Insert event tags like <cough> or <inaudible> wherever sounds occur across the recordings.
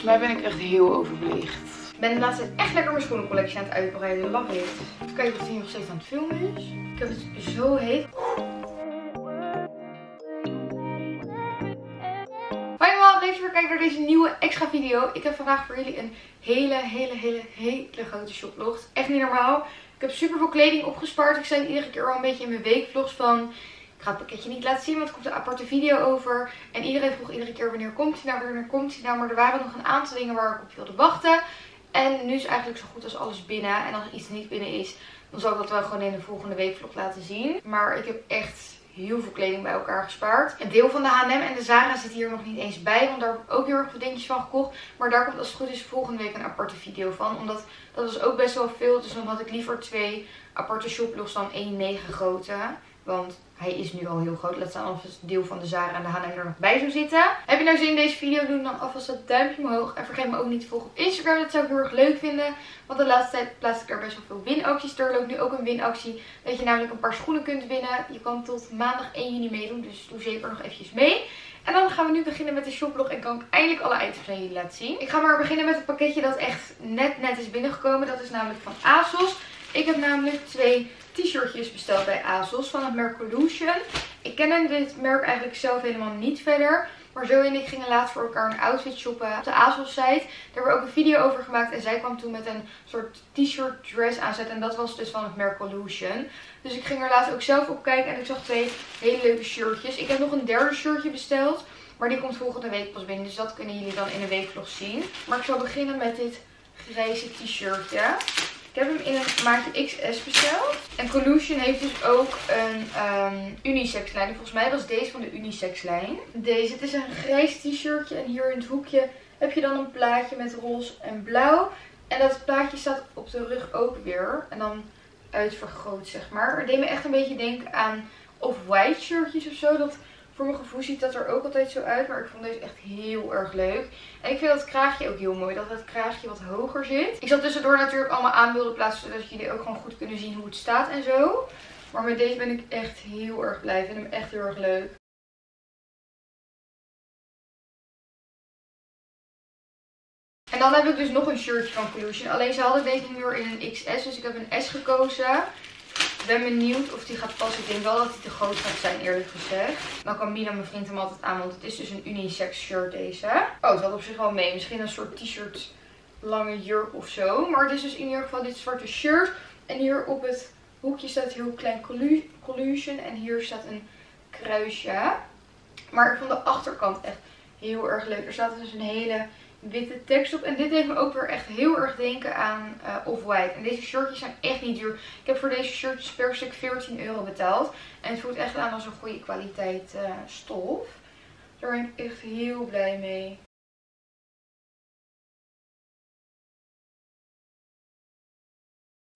Volgens mij ben ik echt heel overbelicht. Ik ben de laatste tijd echt lekker mijn schoenencollectie aan het uitbreiden. Love it. Even kijken of hij nog steeds aan het filmen is. Ik heb het zo heet. Hoi allemaal, leuk dat je weer kijkt naar deze nieuwe extra video. Ik heb vandaag voor jullie een hele, hele, hele, hele grote shoplog. Echt niet normaal. Ik heb super veel kleding opgespaard. Ik zei iedere keer al een beetje in mijn weekvlogs van... Ik ga het pakketje niet laten zien, want er komt een aparte video over. En iedereen vroeg iedere keer wanneer komt hij nou, wanneer komt hij nou. Maar er waren nog een aantal dingen waar ik op wilde wachten. En nu is eigenlijk zo goed als alles binnen. En als iets niet binnen is, dan zal ik dat wel gewoon in de volgende weekvlog laten zien. Maar ik heb echt heel veel kleding bij elkaar gespaard. Een deel van de H&M en de Zara zit hier nog niet eens bij. Want daar heb ik ook heel erg veel dingetjes van gekocht. Maar daar komt als het goed is volgende week een aparte video van. Omdat dat was ook best wel veel. Dus dan had ik liever twee aparte shoplogs dan één mega grote. Want hij is nu al heel groot. Laat staan of deel van de Zara en de H&M er nog bij zou zitten. Heb je nou zin in deze video? Doe dan alvast dat duimpje omhoog. En vergeet me ook niet te volgen op Instagram. Dat zou ik heel erg leuk vinden. Want de laatste tijd plaats ik er best wel veel winacties. Er loopt nu ook een winactie. Dat je namelijk een paar schoenen kunt winnen. Je kan tot maandag 1 juni meedoen. Dus doe zeker nog eventjes mee. En dan gaan we nu beginnen met de shoplog en kan ik eindelijk alle items aan jullie laten zien. Ik ga maar beginnen met het pakketje dat echt net net is binnengekomen. Dat is namelijk van ASOS. Ik heb namelijk twee t-shirtjes besteld bij ASOS van het merk. Ik ken dit merk eigenlijk zelf helemaal niet verder. Maar Zoe en ik gingen laatst voor elkaar een outfit shoppen op de ASOS site. Daar hebben we ook een video over gemaakt. En zij kwam toen met een soort t-shirt dress aanzetten. En dat was dus van het merk. Dus ik ging er laatst ook zelf op kijken. En ik zag twee hele leuke shirtjes. Ik heb nog een derde shirtje besteld. Maar die komt volgende week pas binnen. Dus dat kunnen jullie dan in een weekvlog zien. Maar ik zal beginnen met dit grijze t-shirtje. Ik heb hem in een maatje XS besteld. En Collusion heeft dus ook een um, unisex lijn. Volgens mij was deze van de unisex lijn. Deze, het is een grijs t-shirtje. En hier in het hoekje heb je dan een plaatje met roze en blauw. En dat plaatje staat op de rug ook weer. En dan uitvergroot zeg maar. Het deed me echt een beetje denken aan off-white shirtjes of zo. Dat voor mijn gevoel ziet dat er ook altijd zo uit. Maar ik vond deze echt heel erg leuk. En ik vind dat kraagje ook heel mooi. Dat het kraagje wat hoger zit. Ik zal tussendoor natuurlijk allemaal aanbeelden plaatsen. Zodat jullie ook gewoon goed kunnen zien hoe het staat en zo. Maar met deze ben ik echt heel erg blij. Ik vind hem echt heel erg leuk. En dan heb ik dus nog een shirtje van Collusion. Alleen ze hadden deze nu weer in een XS. Dus ik heb een S gekozen. Ik ben benieuwd of die gaat passen. Ik denk wel dat hij te groot gaat zijn, eerlijk gezegd. Dan kan Mina, mijn vriend, hem altijd aan. Want het is dus een unisex shirt deze. Oh, het had op zich wel mee. Misschien een soort t-shirt, lange jurk of zo. Maar het is dus in ieder geval dit zwarte shirt. En hier op het hoekje staat heel klein collusion. En hier staat een kruisje. Maar ik vond de achterkant echt heel erg leuk. Er staat dus een hele witte tekst op. En dit deed me ook weer echt heel erg denken aan uh, Off-White. En deze shirtjes zijn echt niet duur. Ik heb voor deze shirtjes per stuk 14 euro betaald. En het voelt echt aan als een goede kwaliteit uh, stof. Daar ben ik echt heel blij mee.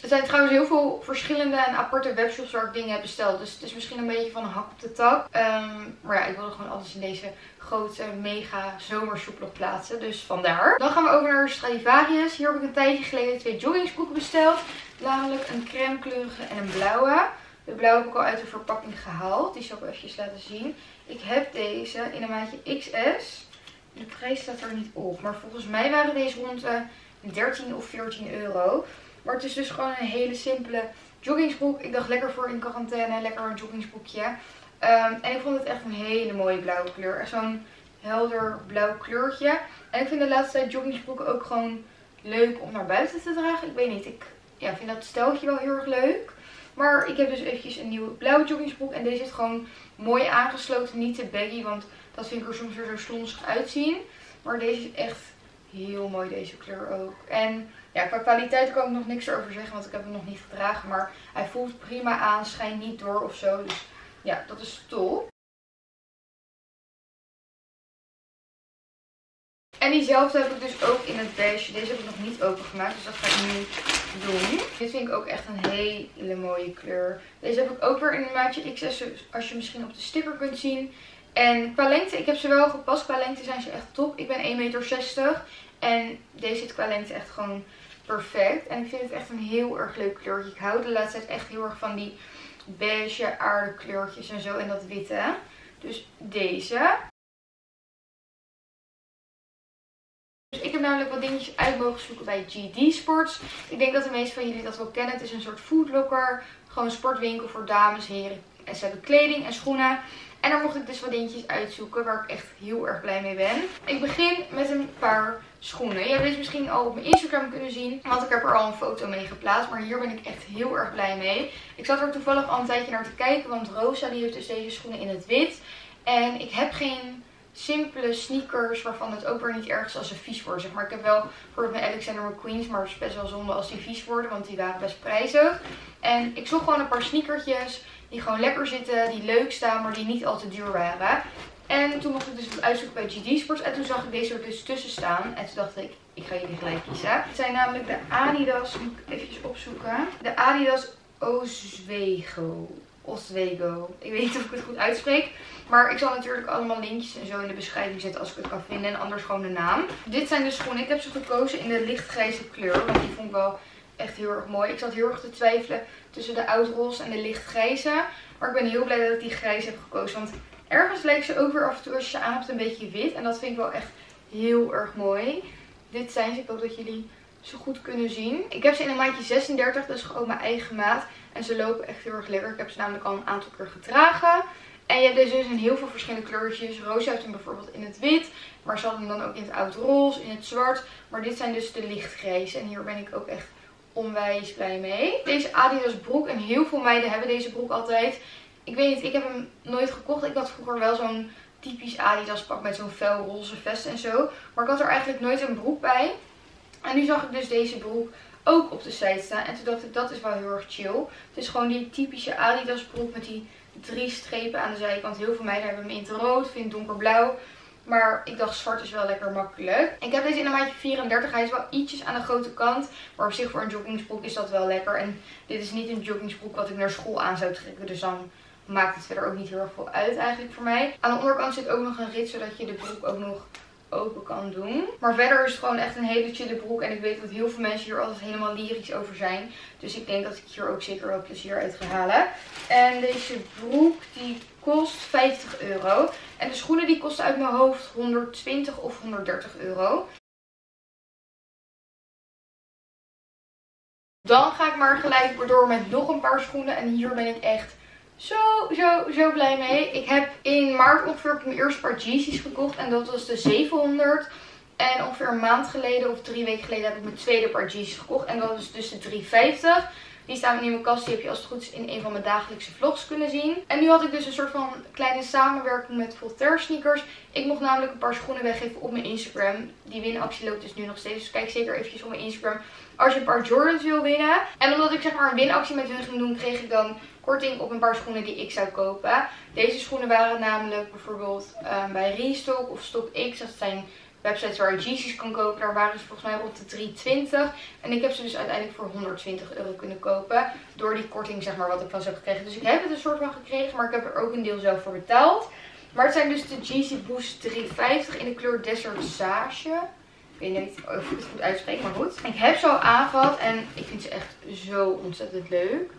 Er zijn trouwens heel veel verschillende en aparte webshops waar ik dingen heb besteld. Dus het is misschien een beetje van een hak op de tak. Um, maar ja, ik wilde gewoon alles in deze grote mega zomershopblog plaatsen. Dus vandaar. Dan gaan we over naar Stradivarius. Hier heb ik een tijdje geleden twee joggingsbroeken besteld. Namelijk een crème kleurige en een blauwe. De blauwe heb ik al uit de verpakking gehaald. Die zal ik even laten zien. Ik heb deze in een maatje XS. De prijs staat er niet op. Maar volgens mij waren deze rond de 13 of 14 euro. Maar het is dus gewoon een hele simpele joggingsbroek. Ik dacht lekker voor in quarantaine, lekker een joggingsbroekje. Um, en ik vond het echt een hele mooie blauwe kleur. Zo'n helder blauw kleurtje. En ik vind de laatste tijd joggingsbroeken ook gewoon leuk om naar buiten te dragen. Ik weet niet, ik ja, vind dat steltje wel heel erg leuk. Maar ik heb dus eventjes een nieuwe blauwe joggingsbroek. En deze is gewoon mooi aangesloten, niet te baggy. Want dat vind ik er soms weer zo slonsig uitzien. Maar deze is echt heel mooi, deze kleur ook. En ja, qua kwaliteit kan ik nog niks erover zeggen, want ik heb hem nog niet gedragen. Maar hij voelt prima aan, schijnt niet door of zo. Dus ja, dat is top. En diezelfde heb ik dus ook in het beige. Deze heb ik nog niet opengemaakt, dus dat ga ik nu doen. Dit vind ik ook echt een hele mooie kleur. Deze heb ik ook weer in een maatje XS, als je misschien op de sticker kunt zien. En qua lengte, ik heb ze wel gepast. Qua lengte zijn ze echt top. Ik ben 1,60 meter. En deze zit qua lengte echt gewoon perfect. En ik vind het echt een heel erg leuk kleurtje. Ik hou de laatste tijd echt heel erg van die beige aardekleurtjes en zo. En dat witte. Dus deze. Dus ik heb namelijk wat dingetjes uit mogen zoeken bij GD Sports. Ik denk dat de meeste van jullie dat wel kennen. Het is een soort foodlocker. Gewoon een sportwinkel voor dames, heren. En ze hebben kleding en schoenen. En daar mocht ik dus wat dingetjes uitzoeken waar ik echt heel erg blij mee ben. Ik begin met een paar schoenen. Je hebt deze misschien al op mijn Instagram kunnen zien. Want ik heb er al een foto mee geplaatst. Maar hier ben ik echt heel erg blij mee. Ik zat er toevallig al een tijdje naar te kijken. Want Rosa die heeft dus deze schoenen in het wit. En ik heb geen simpele sneakers waarvan het ook weer niet erg is als ze vies worden. Zeg maar ik heb wel voor mijn Alexander McQueen's, maar het is best wel zonde als die vies worden, want die waren best prijzig. En ik zocht gewoon een paar sneakertjes die gewoon lekker zitten, die leuk staan, maar die niet al te duur waren. En toen mocht ik dus uitzoeken bij GD Sports. En toen zag ik deze er dus tussen staan. En toen dacht ik, ik ga jullie gelijk kiezen. Het zijn namelijk de Adidas, moet ik even opzoeken. De Adidas Oswego. Oswego. Ik weet niet of ik het goed uitspreek. Maar ik zal natuurlijk allemaal linkjes en zo in de beschrijving zetten als ik het kan vinden. En anders gewoon de naam. Dit zijn de schoenen. Ik heb ze gekozen in de lichtgrijze kleur. Want die vond ik wel echt heel erg mooi. Ik zat heel erg te twijfelen tussen de oudroze en de lichtgrijze. Maar ik ben heel blij dat ik die grijze heb gekozen. Want ergens lijkt ze ook weer af en toe als je aan hebt een beetje wit. En dat vind ik wel echt heel erg mooi. Dit zijn ze. Ik hoop dat jullie ze goed kunnen zien. Ik heb ze in een maatje 36. Dat is gewoon mijn eigen maat. En ze lopen echt heel erg lekker. Ik heb ze namelijk al een aantal keer gedragen. En je hebt deze dus in heel veel verschillende kleurtjes. Roos heeft hem bijvoorbeeld in het wit. Maar ze hadden hem dan ook in het oud roze, in het zwart. Maar dit zijn dus de lichtgrijs. En hier ben ik ook echt onwijs blij mee. Deze Adidas broek. En heel veel meiden hebben deze broek altijd. Ik weet niet, ik heb hem nooit gekocht. Ik had vroeger wel zo'n typisch Adidas pak met zo'n fel roze vest en zo. Maar ik had er eigenlijk nooit een broek bij. En nu zag ik dus deze broek ook op de site staan. En toen dacht ik, dat is wel heel erg chill. Het is gewoon die typische Adidas broek met die drie strepen aan de zijkant. Heel veel meiden hebben hem in het rood, vind donkerblauw. Maar ik dacht zwart is wel lekker makkelijk. Ik heb deze in een maatje 34. Hij is wel ietsjes aan de grote kant. Maar op zich voor een joggingsbroek is dat wel lekker. En dit is niet een joggingsbroek wat ik naar school aan zou trekken. Dus dan maakt het verder ook niet heel erg veel uit eigenlijk voor mij. Aan de onderkant zit ook nog een rit zodat je de broek ook nog open kan doen. Maar verder is het gewoon echt een hele chille broek. En ik weet dat heel veel mensen hier altijd helemaal lyrisch over zijn. Dus ik denk dat ik hier ook zeker wel plezier uit ga halen. En deze broek die kost 50 euro. En de schoenen die kosten uit mijn hoofd 120 of 130 euro. Dan ga ik maar gelijk door met nog een paar schoenen. En hier ben ik echt zo, zo, zo blij mee. Ik heb in maart ongeveer mijn eerste paar Yeezys gekocht. En dat was de 700. En ongeveer een maand geleden of drie weken geleden heb ik mijn tweede paar Yeezys gekocht. En dat was dus de 350. Die staan in mijn kast. Die heb je als het goed is in een van mijn dagelijkse vlogs kunnen zien. En nu had ik dus een soort van kleine samenwerking met Voltaire sneakers. Ik mocht namelijk een paar schoenen weggeven op mijn Instagram. Die winactie loopt dus nu nog steeds. Dus kijk zeker eventjes op mijn Instagram als je een paar Jordans wil winnen. En omdat ik zeg maar een winactie met hun ging doen, kreeg ik dan korting op een paar schoenen die ik zou kopen. Deze schoenen waren namelijk bijvoorbeeld um, bij Restock of StockX. Dat zijn websites waar je Yeezys kan kopen. Daar waren ze volgens mij rond de 320. En ik heb ze dus uiteindelijk voor 120 euro kunnen kopen. Door die korting zeg maar wat ik van ze heb gekregen. Dus ik heb het een soort van gekregen. Maar ik heb er ook een deel zelf voor betaald. Maar het zijn dus de Yeezy Boost 350 in de kleur Desert Sage. Ik weet niet of ik het goed uitspreek, maar goed. Ik heb ze al aangehad en ik vind ze echt zo ontzettend leuk.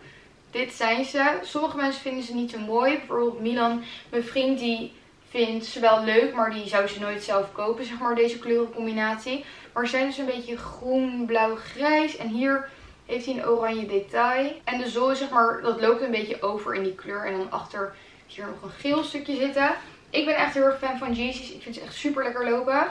Dit zijn ze. Sommige mensen vinden ze niet zo mooi. Bijvoorbeeld Milan, mijn vriend, die vindt ze wel leuk, maar die zou ze nooit zelf kopen, zeg maar, deze kleurencombinatie. Maar ze zijn dus een beetje groen, blauw, grijs. En hier heeft hij een oranje detail. En de zool, zeg maar, dat loopt een beetje over in die kleur. En dan achter hier nog een geel stukje zitten. Ik ben echt heel erg fan van Yeezys. Ik vind ze echt super lekker lopen.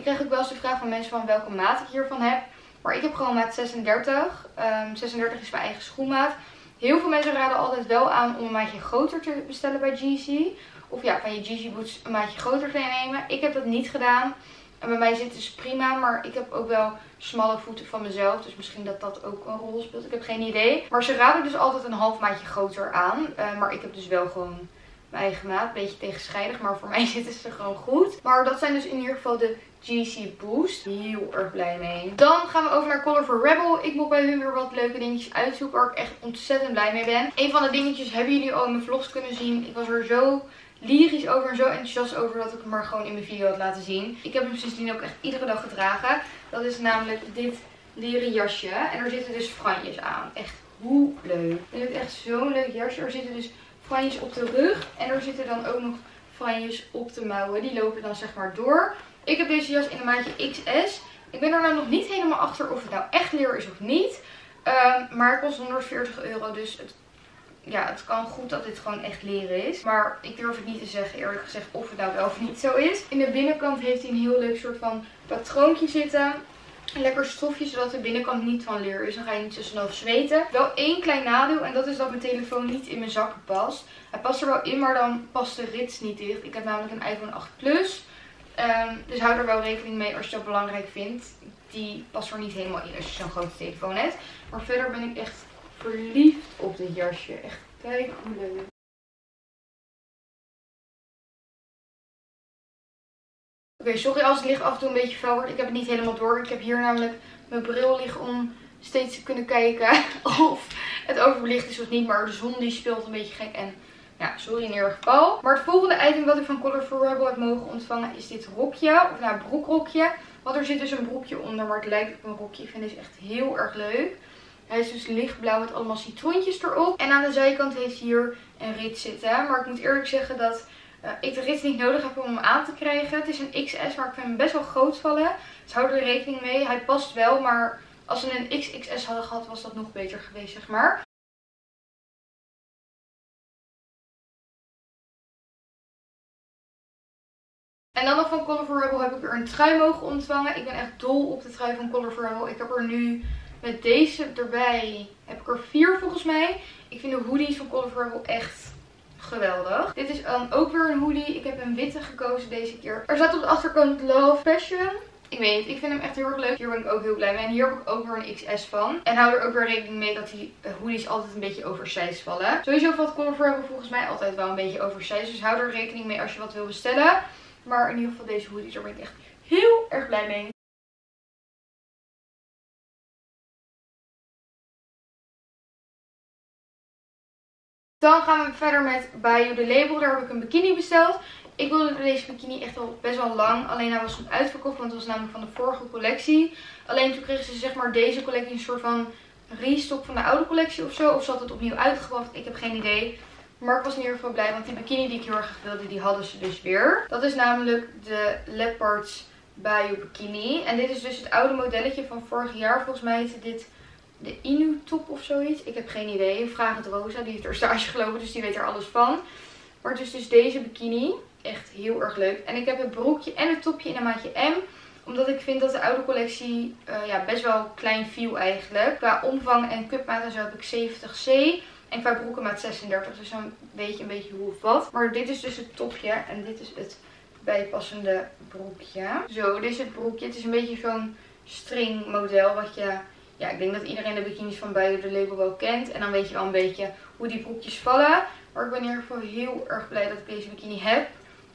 Ik krijg ook wel eens de vraag van mensen van welke maat ik hiervan heb. Maar ik heb gewoon maat 36. Um, 36 is mijn eigen schoenmaat. Heel veel mensen raden altijd wel aan om een maatje groter te bestellen bij GC. Of ja, van je GC Boots een maatje groter te nemen. Ik heb dat niet gedaan. En bij mij zit het dus prima. Maar ik heb ook wel smalle voeten van mezelf. Dus misschien dat dat ook een rol speelt. Ik heb geen idee. Maar ze raden dus altijd een half maatje groter aan. Uh, maar ik heb dus wel gewoon mijn eigen maat. Beetje tegenstrijdig. Maar voor <laughs> mij zitten ze gewoon goed. Maar dat zijn dus in ieder geval de GC Boost. Heel erg blij mee. Dan gaan we over naar Color for Rebel. Ik moet bij hun weer wat leuke dingetjes uitzoeken waar ik echt ontzettend blij mee ben. Een van de dingetjes hebben jullie al in mijn vlogs kunnen zien. Ik was er zo lyrisch over en zo enthousiast over dat ik hem maar gewoon in mijn video had laten zien. Ik heb hem sindsdien ook echt iedere dag gedragen. Dat is namelijk dit leren jasje. En er zitten dus franjes aan. Echt hoe leuk. Ik vind het echt zo'n leuk jasje. Er zitten dus franjes op de rug. En er zitten dan ook nog franjes op de mouwen. Die lopen dan zeg maar door. Ik heb deze jas in een maatje XS. Ik ben er nou nog niet helemaal achter of het nou echt leer is of niet. Um, maar het kost 140 euro, dus het, ja, het kan goed dat dit gewoon echt leren is. Maar ik durf het niet te zeggen, eerlijk gezegd, of het nou wel of niet zo is. In de binnenkant heeft hij een heel leuk soort van patroontje zitten. Een lekker stofje, zodat de binnenkant niet van leer is. Dan ga je niet zo snel zweten. Wel één klein nadeel en dat is dat mijn telefoon niet in mijn zakken past. Hij past er wel in, maar dan past de rits niet dicht. Ik heb namelijk een iPhone 8 Plus. Ehm, dus hou er wel rekening mee als je dat belangrijk vindt. Die past er niet helemaal in als je zo'n grote telefoon hebt. Maar verder ben ik echt verliefd op dit jasje. Echt kijk hoe leuk. Oké, sorry als het licht af en toe een beetje fel wordt. Ik heb het niet helemaal door. Ik heb hier namelijk mijn bril liggen om steeds te kunnen kijken <laughs> of het overbelicht is of niet. Maar de zon die speelt een beetje gek en ja, sorry in ieder geval. Maar het volgende item wat ik van Colorful Rebel heb mogen ontvangen is dit rokje. Of nou, broekrokje. Want er zit dus een broekje onder, maar het lijkt op een rokje. Ik vind deze echt heel erg leuk. Hij is dus lichtblauw met allemaal citroentjes erop. En aan de zijkant heeft hier een rit zitten. Maar ik moet eerlijk zeggen dat uh, ik de rit niet nodig heb om hem aan te krijgen. Het is een XS, maar ik vind hem best wel groot vallen. Dus hou er rekening mee. Hij past wel, maar als we een XXS hadden gehad, was dat nog beter geweest, zeg maar. En dan nog van Color Rebel heb ik er een trui mogen ontvangen. Ik ben echt dol op de trui van Color Rebel. Ik heb er nu met deze erbij, heb ik er vier volgens mij. Ik vind de hoodies van Color Rebel echt geweldig. Dit is dan ook weer een hoodie. Ik heb een witte gekozen deze keer. Er staat op de achterkant Love Fashion. Ik weet niet, ik vind hem echt heel erg leuk. Hier ben ik ook heel blij mee. En hier heb ik ook weer een XS van. En hou er ook weer rekening mee dat die hoodies altijd een beetje oversized vallen. Sowieso valt Color Rebel volgens mij altijd wel een beetje oversized. Dus hou er rekening mee als je wat wil bestellen. Maar in ieder geval deze hoodies, daar ben ik echt heel erg blij mee. Dan gaan we verder met Bayou de Label. Daar heb ik een bikini besteld. Ik wilde deze bikini echt al best wel lang. Alleen hij was toen uitverkocht, want het was namelijk van de vorige collectie. Alleen toen kregen ze zeg maar deze collectie een soort van restock van de oude collectie of zo. Of ze het opnieuw uitgebracht. Ik heb geen idee. Maar ik was in ieder geval blij, want die bikini die ik heel erg wilde, die hadden ze dus weer. Dat is namelijk de Leopards Bayou Bikini. En dit is dus het oude modelletje van vorig jaar. Volgens mij heette dit de Inu top of zoiets. Ik heb geen idee. Vraag het Rosa, die heeft er stage gelopen, dus die weet er alles van. Maar het is dus deze bikini. Echt heel erg leuk. En ik heb het broekje en het topje in een maatje M omdat ik vind dat de oude collectie uh, ja, best wel klein viel eigenlijk. Qua omvang en cupmaat en zo heb ik 70C. En qua broeken maat 36. Dus dan weet je een beetje hoe of wat. Maar dit is dus het topje. En dit is het bijpassende broekje. Zo, dit is het broekje. Het is een beetje zo'n string model. Wat je... Ja, ik denk dat iedereen de bikinis van buiten de label wel kent. En dan weet je wel een beetje hoe die broekjes vallen. Maar ik ben in ieder geval heel erg blij dat ik deze bikini heb.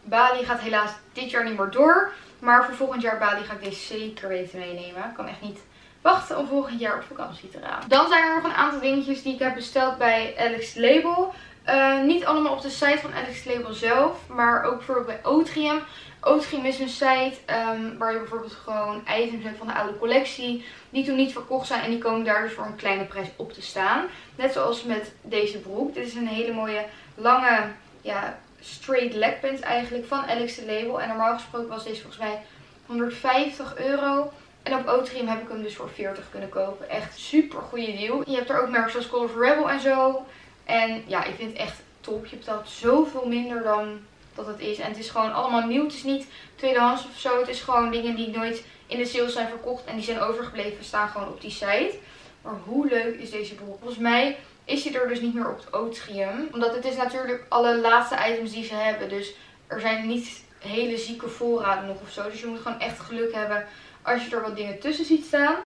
Bali gaat helaas dit jaar niet meer door. Maar voor volgend jaar Bali ga ik deze zeker weten meenemen. Ik kan echt niet wachten om volgend jaar op vakantie te gaan. Dan zijn er nog een aantal dingetjes die ik heb besteld bij Alex Label. Uh, niet allemaal op de site van Alex Label zelf, maar ook bijvoorbeeld bij Otrium. Otrium is een site um, waar je bijvoorbeeld gewoon items hebt van de oude collectie. Die toen niet verkocht zijn en die komen daar dus voor een kleine prijs op te staan. Net zoals met deze broek. Dit is een hele mooie lange ja, straight leg pants eigenlijk van Alex Label. En normaal gesproken was deze volgens mij 150 euro. En op Otrium heb ik hem dus voor 40 kunnen kopen. Echt super goede deal. Je hebt er ook merken zoals Color Rebel en zo. En ja, ik vind het echt top. Je betaalt zoveel minder dan dat het is. En het is gewoon allemaal nieuw. Het is niet tweedehands of zo. Het is gewoon dingen die nooit in de sales zijn verkocht. En die zijn overgebleven. Staan gewoon op die site. Maar hoe leuk is deze broek? Volgens mij is hij er dus niet meer op het Otrium. Omdat het is natuurlijk alle laatste items die ze hebben. Dus er zijn niet hele zieke voorraden nog of zo. Dus je moet gewoon echt geluk hebben als je er wat dingen tussen ziet staan.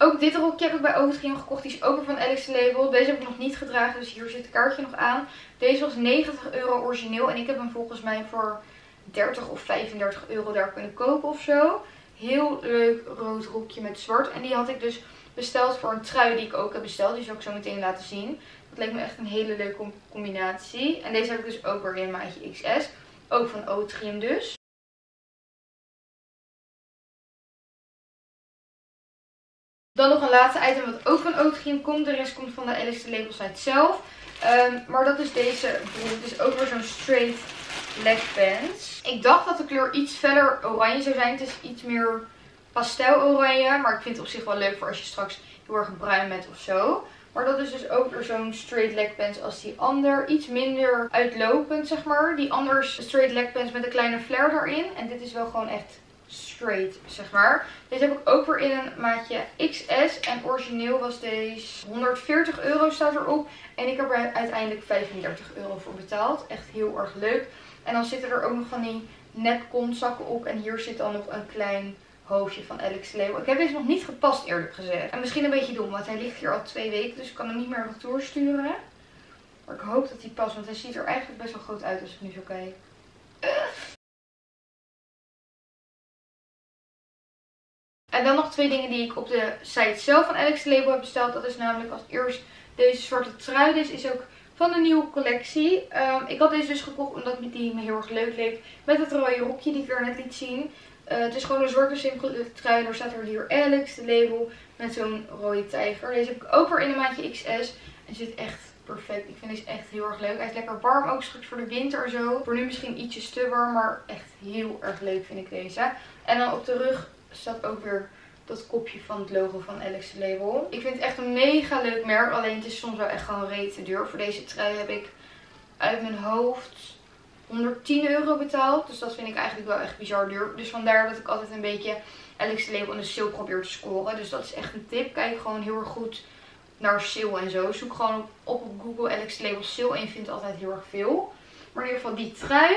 Ook dit rokje heb ik bij Otrium gekocht. Die is ook weer van Alex Label. Deze heb ik nog niet gedragen, dus hier zit het kaartje nog aan. Deze was 90 euro origineel en ik heb hem volgens mij voor 30 of 35 euro daar kunnen kopen of zo. Heel leuk rood rokje met zwart. En die had ik dus besteld voor een trui die ik ook heb besteld. Die zal ik zo meteen laten zien. Dat leek me echt een hele leuke combinatie. En deze heb ik dus ook weer in maatje XS. Ook van Otrium dus. Dan nog een laatste item wat ook van Otrium komt. De rest komt van de Alice Label site zelf. Ehm, maar dat is deze broek. Het is ook weer zo'n straight leg pants. Ik dacht dat de kleur iets feller oranje zou zijn. Het is iets meer pastel oranje. Maar ik vind het op zich wel leuk voor als je straks heel erg bruin bent of zo. Maar dat is dus ook weer zo'n straight leg pants als die ander. Iets minder uitlopend zeg maar. Die anders straight leg pants met een kleine flare erin. En dit is wel gewoon echt straight, zeg maar. Deze heb ik ook weer in een maatje XS. En origineel was deze 140 euro staat erop. En ik heb er uiteindelijk 35 euro voor betaald. Echt heel erg leuk. En dan zitten er ook nog van die nepkontzakken op. En hier zit dan nog een klein hoofdje van Alex Leo. Ik heb deze nog niet gepast eerlijk gezegd. En misschien een beetje dom, want hij ligt hier al twee weken. Dus ik kan hem niet meer retour sturen. Maar ik hoop dat hij past, want hij ziet er eigenlijk best wel groot uit als ik nu zo kijk. En dan nog twee dingen die ik op de site zelf van Alex Label heb besteld. Dat is namelijk als eerst deze zwarte trui. Deze is ook van de nieuwe collectie. Ehm, ik had deze dus gekocht omdat die me heel erg leuk leek. Met het rode rokje die ik weer net liet zien. Uh, het is gewoon een zwarte simpele trui. Daar staat er hier Alex, de label, met zo'n rode tijger. Deze heb ik ook weer in een maatje XS. En zit echt perfect. Ik vind deze echt heel erg leuk. Hij is lekker warm ook straks voor de winter en zo. Voor nu misschien ietsje te warm, maar echt heel erg leuk vind ik deze. En dan op de rug staat ook weer dat kopje van het logo van Alex Label. Ik vind het echt een mega leuk merk. Alleen het is soms wel echt gewoon rete duur. Voor deze trui heb ik uit mijn hoofd 110 euro betaald. Dus dat vind ik eigenlijk wel echt bizar duur. Dus vandaar dat ik altijd een beetje Alex Label in de sale probeer te scoren. Dus dat is echt een tip. Kijk gewoon heel erg goed naar sale en zo. Zoek gewoon op op Google Alex Label sale en je vindt altijd heel erg veel. Maar in ieder geval die trui.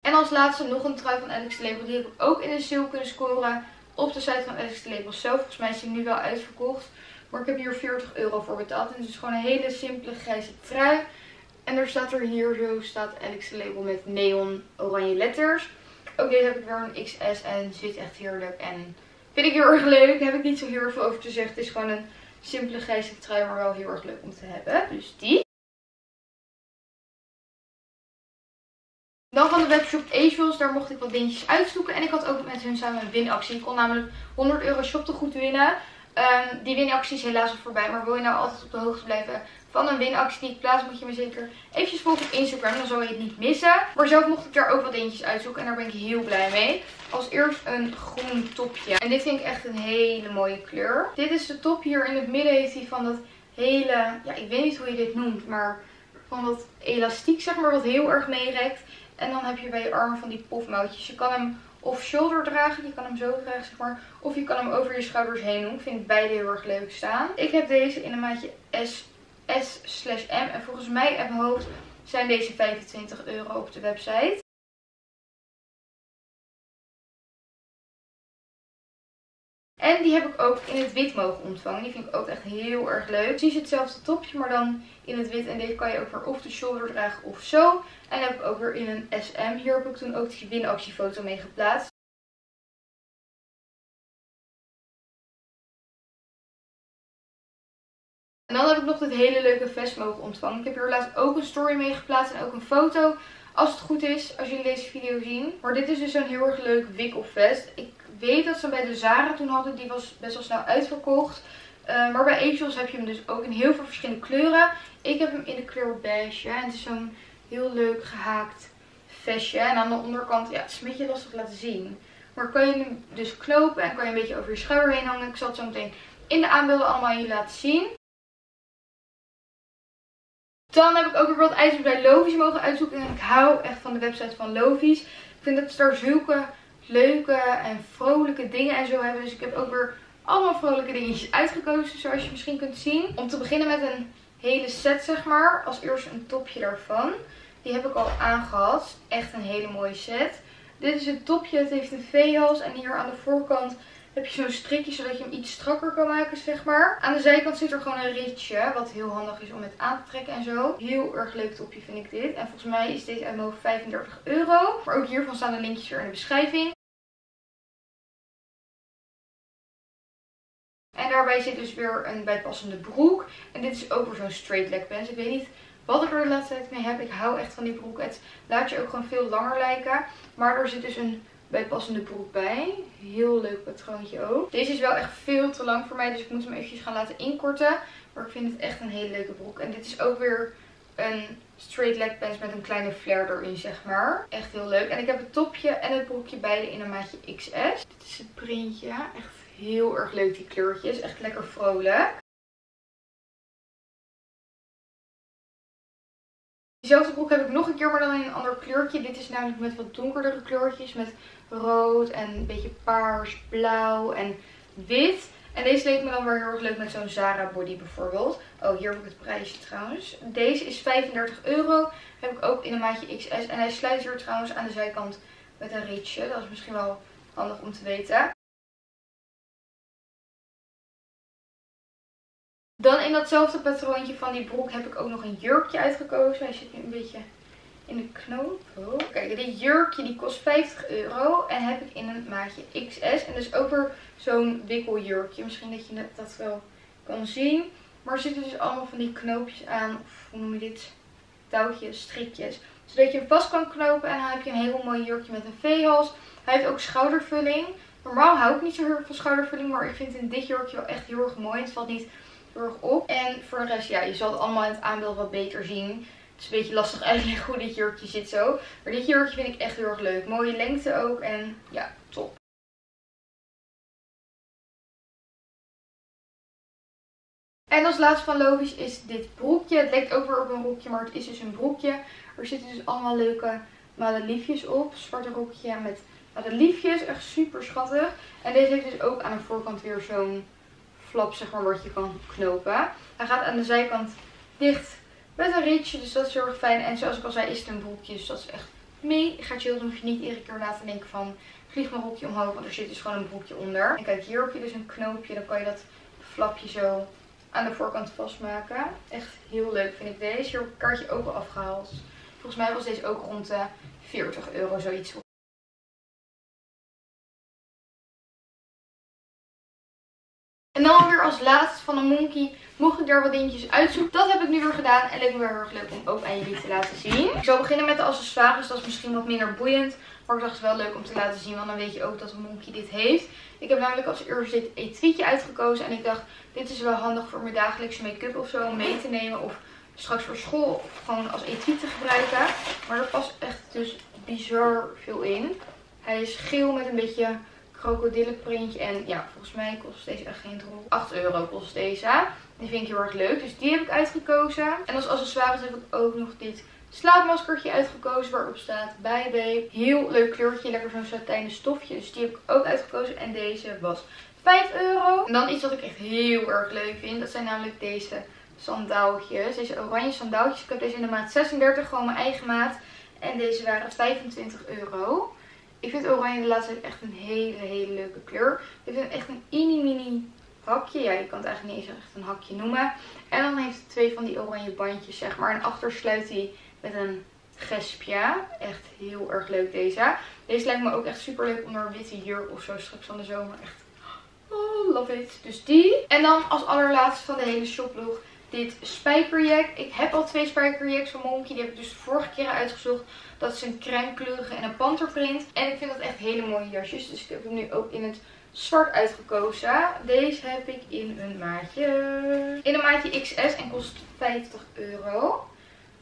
En als laatste nog een trui van Alex Label. Die heb ik ook in de sale kunnen scoren op de site van Alex Label zelf. Volgens mij is die nu wel uitverkocht. Maar ik heb hier 40 euro voor betaald. En het is gewoon een hele simpele grijze trui. En er staat er hier zo, staat Alex Label met neon oranje letters. Ook deze heb ik weer een XS en zit echt heerlijk. En vind ik heel erg leuk. heb ik niet zo heel erg veel over te zeggen. Het is gewoon een simpele grijze trui, maar wel heel erg leuk om te hebben. Dus die. Dan van de webshop Asials, daar mocht ik wat dingetjes uitzoeken. En ik had ook met hun samen een winactie. Ik kon namelijk 100 euro shoptegoed winnen. Um, die is helaas al voorbij. Maar wil je nou altijd op de hoogte blijven van een winactie die ik plaats, moet je me zeker eventjes volgen op Instagram. Dan zal je het niet missen. Maar zelf mocht ik daar ook wat dingetjes uitzoeken. En daar ben ik heel blij mee. Als eerst een groen topje. En dit vind ik echt een hele mooie kleur. Dit is de top. Hier in het midden heeft hij van dat hele, ja ik weet niet hoe je dit noemt. Maar van dat elastiek zeg maar wat heel erg meerekt. En dan heb je bij je armen van die pofmouwtjes. Je kan hem of shoulder dragen. Je kan hem zo dragen, zeg maar. Of je kan hem over je schouders heen doen. Ik vind beide heel erg leuk staan. Ik heb deze in een maatje S, S M. En volgens mij uit mijn hoofd zijn deze 25 euro op de website. En die heb ik ook in het wit mogen ontvangen. Die vind ik ook echt heel erg leuk. Precies hetzelfde topje, maar dan in het wit. En deze kan je ook weer of de shoulder dragen of zo. En heb ik ook weer in een SM. Hier heb ik toen ook die winactiefoto mee geplaatst. En dan heb ik nog dit hele leuke vest mogen ontvangen. Ik heb hier laatst ook een story mee geplaatst en ook een foto. Als het goed is, als jullie deze video zien. Maar dit is dus zo'n heel erg leuk wikkelvest. Ik weet dat ze bij de Zara toen hadden. Die was best wel snel uitverkocht. Uh, maar bij Angels heb je hem dus ook in heel veel verschillende kleuren. Ik heb hem in de kleur beige. En het is zo'n heel leuk gehaakt vestje. En aan de onderkant, ja, het is een beetje lastig laten zien. Maar kan je hem dus knopen en kan je een beetje over je schouder heen hangen. Ik zal het zo meteen in de aanbeelden allemaal je laten zien. Dan heb ik ook weer wat items bij Lovies mogen uitzoeken. En ik hou echt van de website van Lovies. Ik vind dat ze daar zulke leuke en vrolijke dingen en zo hebben. Dus ik heb ook weer allemaal vrolijke dingetjes uitgekozen. Zoals je misschien kunt zien. Om te beginnen met een hele set zeg maar. Als eerst een topje daarvan. Die heb ik al aangehad. Echt een hele mooie set. Dit is het topje. Het heeft een V-hals. En hier aan de voorkant heb je zo'n strikje zodat je hem iets strakker kan maken, zeg maar. Aan de zijkant zit er gewoon een ritje, wat heel handig is om het aan te trekken en zo. Heel erg leuk topje vind ik dit. En volgens mij is deze uit mijn 35 euro. Maar ook hiervan staan de linkjes weer in de beschrijving. Daarbij zit dus weer een bijpassende broek. En dit is ook weer zo'n straight leg pants. Ik weet niet wat ik er de laatste tijd mee heb. Ik hou echt van die broek. Het laat je ook gewoon veel langer lijken. Maar er zit dus een bijpassende broek bij. Heel leuk patroontje ook. Deze is wel echt veel te lang voor mij, dus ik moet hem eventjes gaan laten inkorten. Maar ik vind het echt een hele leuke broek. En dit is ook weer een straight leg pants met een kleine flare erin, zeg maar. Echt heel leuk. En ik heb het topje en het broekje beide in een maatje XS. Dit is het printje. Echt heel erg leuk die kleurtjes. Echt lekker vrolijk. Diezelfde broek heb ik nog een keer, maar dan in een ander kleurtje. Dit is namelijk met wat donkerdere kleurtjes. Met rood en een beetje paars, blauw en wit. En deze leek me dan weer heel erg leuk met zo'n Zara body bijvoorbeeld. Oh, hier heb ik het prijsje trouwens. Deze is 35 euro. Heb ik ook in een maatje XS. En hij sluit hier trouwens aan de zijkant met een rietje. Dat is misschien wel handig om te weten. Dan in datzelfde patroontje van die broek heb ik ook nog een jurkje uitgekozen. Hij zit nu een beetje in de knoop. Oh. Kijk, dit jurkje die kost 50 euro. En heb ik in een maatje XS. En dus ook weer zo'n wikkeljurkje. Misschien dat je dat wel kan zien. Maar er zitten dus allemaal van die knoopjes aan. Of hoe noem je dit? Touwtjes, strikjes. Zodat je hem vast kan knopen. En dan heb je een heel mooi jurkje met een V-hals. Hij heeft ook schoudervulling. Normaal hou ik niet zo heel erg van schoudervulling. Maar ik vind in dit jurkje wel echt heel erg mooi. Het valt niet heel erg op. En voor de rest, ja, je zal het allemaal in het aanbeeld wat beter zien. Het is een beetje lastig uitleggen hoe dit jurkje zit zo. Maar dit jurkje vind ik echt heel erg leuk. Mooie lengte ook en ja, top. En als laatste van logisch is dit broekje. Het lijkt ook weer op een broekje, maar het is dus een broekje. Er zitten dus allemaal leuke madeliefjes op. Zwarte rokje met madeliefjes. Echt super schattig. En deze heeft dus ook aan de voorkant weer zo'n flap, zeg maar, wat je kan knopen. Hij gaat aan de zijkant dicht met een rietje, dus dat is heel erg fijn. En zoals ik al zei, is het een broekje, dus dat is echt mega chill. Dan hoef je niet iedere keer na te denken van, vlieg mijn broekje omhoog, want er zit dus gewoon een broekje onder. En kijk, hier heb je dus een knoopje, dan kan je dat flapje zo aan de voorkant vastmaken. Echt heel leuk vind ik deze. Hier heb ik kaartje ook al afgehaald. Volgens mij was deze ook rond de 40 euro, zoiets. En dan weer als laatste van de Monkey mocht ik daar wat dingetjes uitzoeken. Dat heb ik nu weer gedaan en leek me weer heel erg leuk om ook aan jullie te laten zien. Ik zal beginnen met de accessoires. Dat is misschien wat minder boeiend. Maar ik dacht het wel leuk om te laten zien, want dan weet je ook dat Monkey dit heeft. Ik heb namelijk als eerste dit etuietje uitgekozen. En ik dacht, dit is wel handig voor mijn dagelijkse make-up of zo mee te nemen. Of straks voor school of gewoon als etui te gebruiken. Maar er past echt dus bizar veel in. Hij is geel met een beetje krokodillenprintje. En ja, volgens mij kost deze echt geen drol. 8 euro kost deze. Die vind ik heel erg leuk. Dus die heb ik uitgekozen. En als accessoires heb ik ook nog dit slaapmaskertje uitgekozen. Waarop staat bij Heel leuk kleurtje. Lekker zo'n satijnen stofje. Dus die heb ik ook uitgekozen. En deze was 5 euro. En dan iets wat ik echt heel erg leuk vind. Dat zijn namelijk deze sandaaltjes. Deze oranje sandaaltjes. Ik heb deze in de maat 36. Gewoon mijn eigen maat. En deze waren 25 euro. Ik vind oranje de laatste tijd echt een hele, hele leuke kleur. Ik vind echt een mini mini hakje. Ja, je kan het eigenlijk niet eens echt een hakje noemen. En dan heeft het twee van die oranje bandjes, zeg maar. En achter sluit hij met een gespje. Echt heel erg leuk deze. Deze lijkt me ook echt super leuk onder witte jurk of zo straks van de zomer. Echt, oh, love it. Dus die. En dan als allerlaatste van de hele shoplog dit spijkerjack. Ik heb al twee spijkerjacks van Monkey. Die heb ik dus de vorige keer uitgezocht. Dat is een crème kleurige en een panterprint. En ik vind dat echt hele mooie jasjes. Dus ik heb hem nu ook in het zwart uitgekozen. Deze heb ik in een maatje. In een maatje XS en kost 50 euro.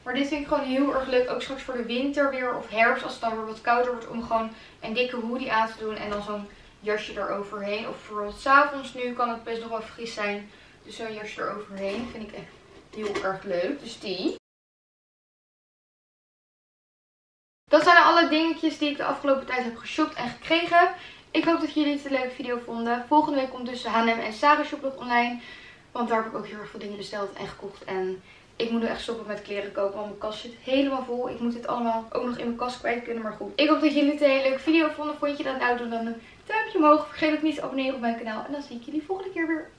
Maar dit vind ik gewoon heel erg leuk. Ook straks voor de winter weer of herfst. Als het dan weer wat kouder wordt. Om gewoon een dikke hoodie aan te doen. En dan zo'n jasje eroverheen. Of bijvoorbeeld s'avonds nu kan het best nog wel fris zijn. Dus zo'n jasje eroverheen vind ik echt heel erg leuk. Dus die. Dat zijn alle dingetjes die ik de afgelopen tijd heb geshopt en gekregen. Ik hoop dat jullie het een leuke video vonden. Volgende week komt dus H&M en Sarah Shoplog online. Want daar heb ik ook heel erg veel dingen besteld en gekocht. En ik moet nu echt stoppen met kleren kopen, want mijn kast zit helemaal vol. Ik moet dit allemaal ook nog in mijn kast kwijt kunnen, maar goed. Ik hoop dat jullie het een hele leuke video vonden. Vond je dat nou, doe dan een duimpje omhoog. Vergeet ook niet te abonneren op mijn kanaal. En dan zie ik jullie volgende keer weer.